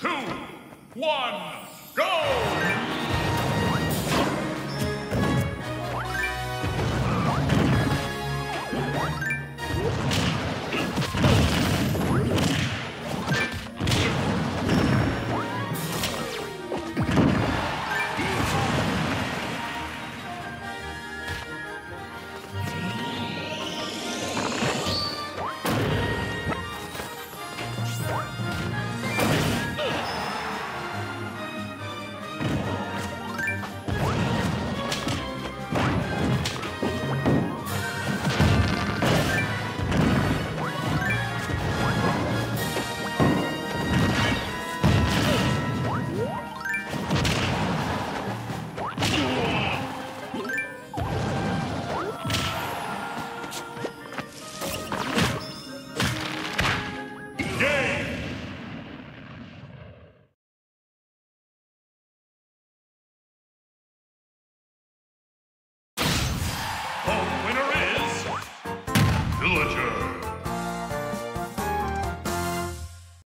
two, one, go! Villager.